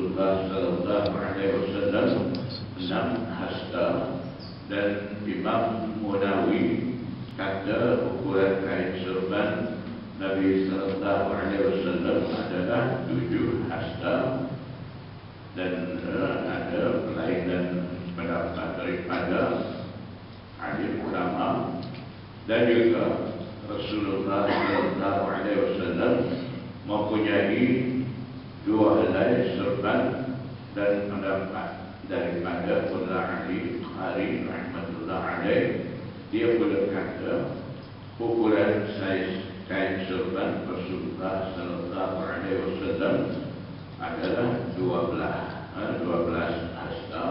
Rasulullah Sallallahu Alaihi Wasallam enam hasta. Dan Imam Munawi kata ukuran kain serban Nabi Sallallahu Alaihi Wasallam adalah tujuh hasta. Dan uh, ada pelainan pendapat daripada alim ulama. Dan juga Rasulullah Sallallahu Alaihi Wasallam mempunyai dua helai serban dan pendapat. Daripada Mullah Ali Bukhari Rahmatullah Alaih dia pula kata ukuran saiz kain serban Rasulullah Sallallahu Alaihi Wasallam adalah 12 12 hasta.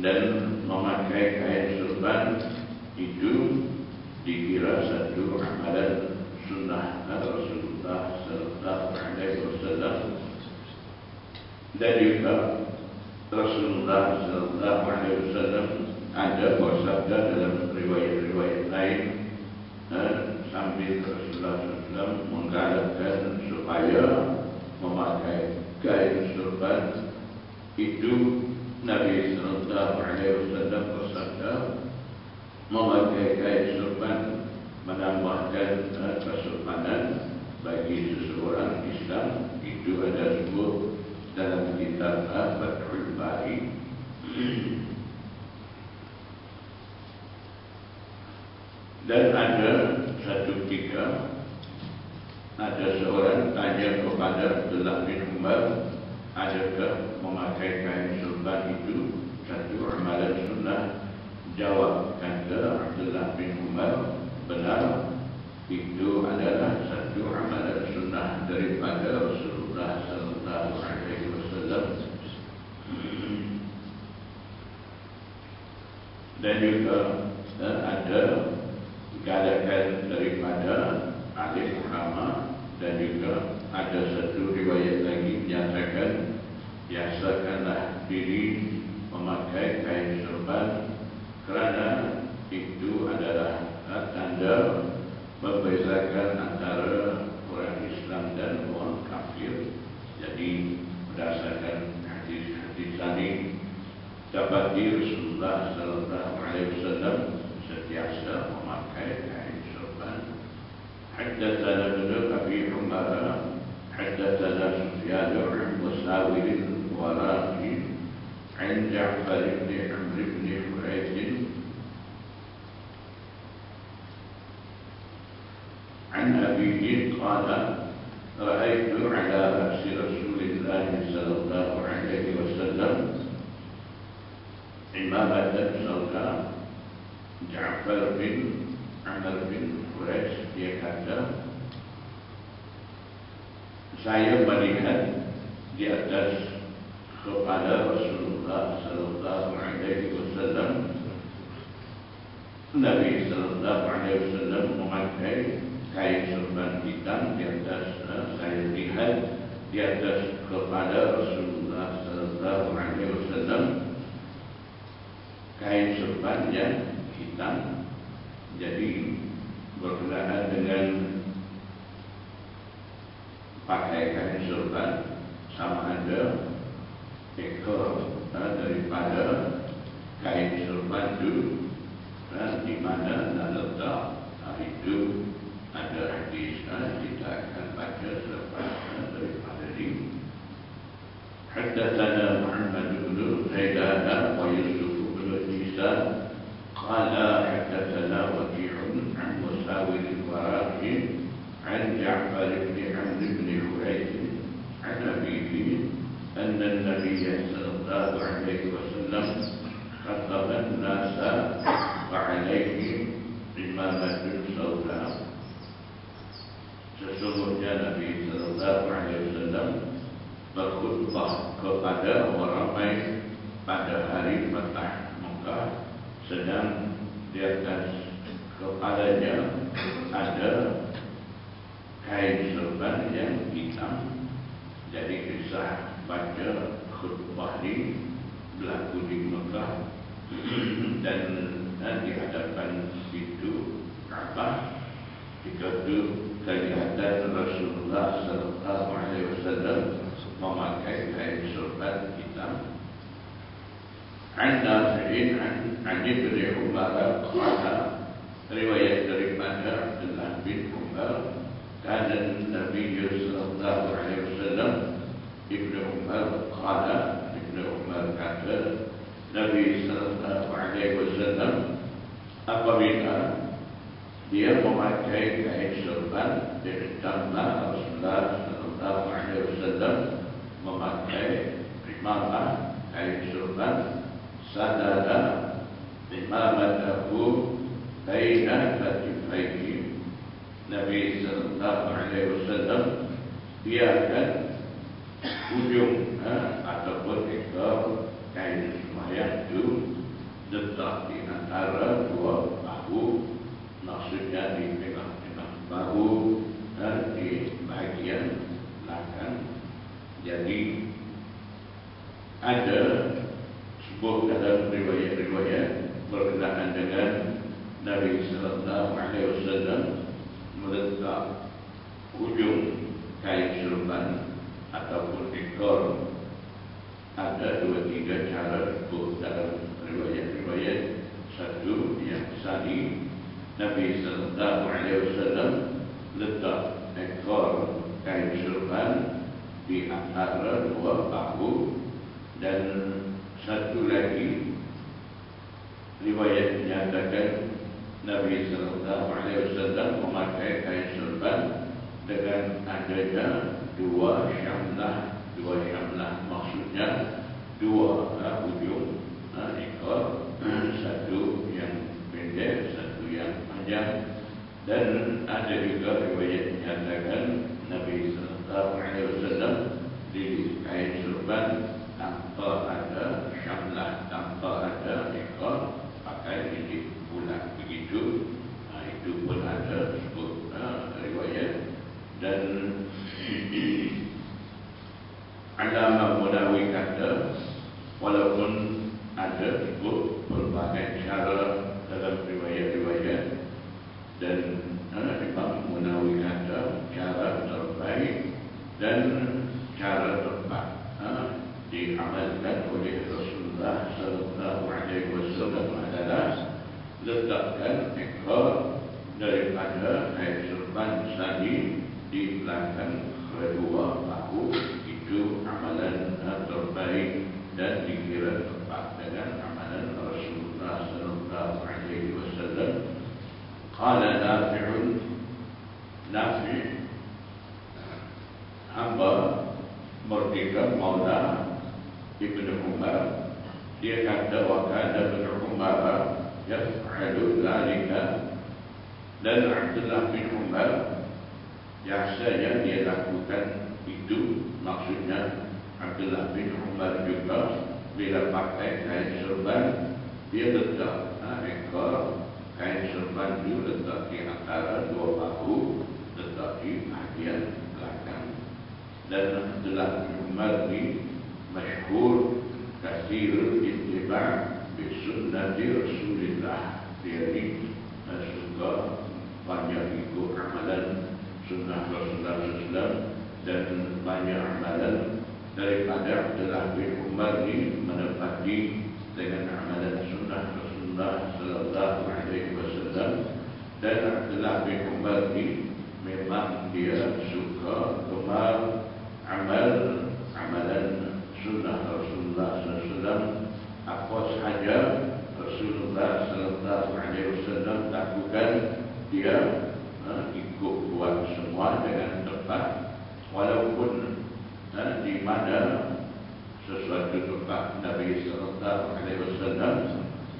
Dan memakai kain serban itu dikira satu amalan sunnah Rasulullah Sallallahu Alaihi Wasallam dan juga Rasulullah Sallallahu Alaihi Wasallam ada bersabda dalam riwayat-riwayat lain eh, sambil Rasulullah SAW menggalakkan supaya memakai kain serban itu Nabi Sallallahu Alaihi Wasallam bersabda memakai kain serban menambahkan uh, kesopanan bagi seseorang Islam. Itu ada sebut dalam kitab Fathul Bari. Dan ada satu ketika ada seorang tanya kepada Abdullah bin Umar adakah memakai kain serban itu satu amalan sunnah jawab kata Abdullah bin Umar benar itu adalah satu amalan sunnah daripada Rasulullah sallallahu alaihi wasallam. Dan juga dan ada galakan daripada ahli ulama dan juga ada satu riwayat lagi menyatakan biasakanlah diri memakai kain serban kerana itu adalah tanda membezakan antara orang Islam dan orang kafir. Jadi berdasarkan hadis-hadis tadi dapat Rasulullah Sallallahu Alaihi Wasallam sentiasa memakai kain serban. حدثنا ابن ابي عمر حدثنا سفيان عن مساور الوراقي عن جعفر بن عمرو بن حريث أبيه قال رأيت على رأس رسول الله صلى الله عليه وسلم عمامة سوداء جعفر بن عمر بن قريش dia kata saya melihat di atas kepala Rasulullah sallallahu alaihi wasallam Nabi sallallahu alaihi wasallam memakai kain serban hitam di atas uh, saya lihat di atas kepala Rasulullah sallallahu alaihi wasallam. Kain serban yang hitam jadi berkenaan dengan pakai kain serban sama ada ekor uh, daripada kain serban itu uh, di mana nak letak uh, itu ada hadis kita akan baca selepas daripada ini. حدثنا محمد بن زيدان ويوسف بن عيسى قال حدثنا وكيع عن مساور الوراقي عن جعفر بن عمرو بن حريث عن أبيه أن النبي صلى الله عليه وسلم خطب الناس Sallallahu Alaihi Wasallam berkhutbah kepada orang pada hari Mekah sedang di atas kepalanya ada kain serban yang hitam. Jadi kisah baca khutbah ini berlaku di Mekah dan, di hadapan itu Kaabah di ketika itu kelihatan Rasulullah Sallallahu Alaihi Wasallam memakai kain sorban hitam. Anda Sa'id an Adi bin Umar qala riwayat daripada Abdullah bin Umar كان النبي صلى الله عليه وسلم ابن عمر قال ابن عمر kata Nabi sallallahu alaihi wasallam apabila dia memakai kain sorban dari Rasulullah sallallahu alaihi wasallam memakai imamah kain sorban sadada imamatahu baina katifaihi Nabi sallallahu alaihi wasallam biarkan ujung ha, ataupun ekor kain semayang itu letak di antara dua bahu maksudnya di tengah-tengah bahu dan di bahagian belakang. Jadi ada sebuah dalam riwayat-riwayat berkenaan dengan Nabi sallallahu alaihi wasallam meletak ujung kain serban ataupun ekor. Ada dua tiga cara disebut dalam riwayat-riwayat. Satu yang sahih Nabi sallallahu alaihi wasallam letak ekor kain serban di antara dua bahu dan satu lagi riwayat menyatakan Nabi sallallahu alaihi wasallam memakai kain serban dengan adanya dua syamlah dua syamlah maksudnya dua uh, ujung uh, ekor uh, satu yang pendek satu yang panjang dan ada juga riwayat menyatakan Nabi sallallahu alaihi wasallam di kain serban tanpa ada syamlah tanpa ada ekor pakai di bulat begitu nah, itu pun ada sebut uh, riwayat dan Alama Munawi kata walaupun ada sebut berbagai cara dalam riwayat-riwayat dan uh, Imam Munawi kata cara terbaik dan cara terbaik uh, diamalkan oleh Rasulullah Sallallahu Alaihi Wasallam adalah letakkan ekor daripada kain serban sani di belakang kedua bahu itu amalan terbaik dan dikira tepat dengan amalan Rasulullah Sallallahu Alaihi Wasallam. Qala Nafi'un Nafi' Umar dia kata wa kana Ibn Umar yaf'alu dhalika dan Abdullah bin Umar biasanya dia lakukan itu. Maksudnya Abdullah bin Umar juga bila pakai kain serban dia letak ha, ekor kain serban itu letak di antara dua bahu letak di bahagian belakang. Dan Abdullah bin Umar ini masyhur ittiba' bi sunnati Rasulillah dia ini suka banyak ikut amalan sunnah Rasulullah SAW dan banyak amalan daripada Abdullah bin Umar ini menepati dengan amalan sunnah Rasulullah Sallallahu Alaihi Wasallam. Dan Abdullah bin Umar ini memang dia suka gemar amal amalan sunnah Rasulullah SAW apa sahaja Rasulullah Sallallahu Alaihi Lakukan dia ha, ikut buat semua dengan tepat. Walaupun ha, di mana sesuatu tempat Nabi Sallallahu Alaihi Wasallam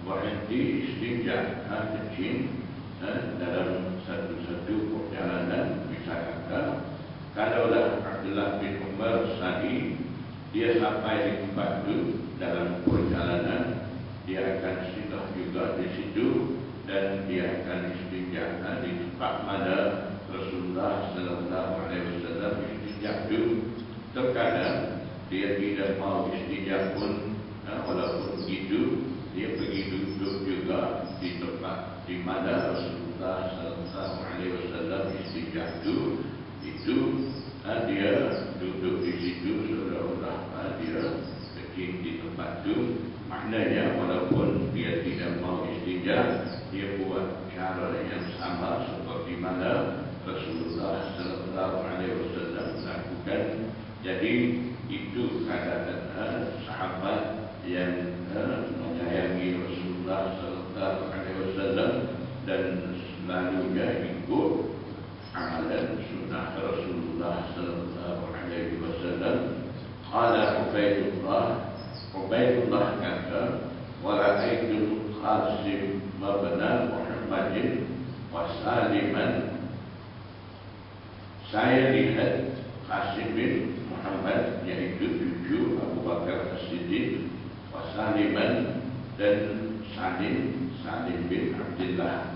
berhenti istinja ha, kecil ha, dalam satu-satu perjalanan misalkan kalaulah Abdullah bin Umar sahih dia sampai di tempat itu dalam perjalanan dia akan singgah juga di situ dan dia akan istinja di tempat mana Rasulullah Sallallahu Alaihi Wasallam. Istinja itu terkadang dia tidak mau istinja pun walaupun begitu dia pergi duduk juga di tempat di mana Rasulullah Sallallahu Alaihi Wasallam jatuh itu ha, dia duduk di situ seolah-olah ha, dia kecil di tempat itu maknanya walaupun dia tidak mau istinja dia buat cara yang sama seperti mana Rasulullah Sallallahu Alaihi Wasallam lakukan. Jadi itu kata-kata sahabat yang uh, menyayangi Rasulullah Sallallahu Alaihi Wasallam dan selalunya ikut amalan sunnah Rasulullah Sallallahu Alaihi Wasallam. Qala Ubaidullah Ubaidullah kata Walaitul Qasim Mabna Muhammadin Wasaliman Saya lihat Qasim bin Muhammad Iaitu cucu Abu Bakar As-Siddiq Wasaliman Dan Salim Salim bin Abdullah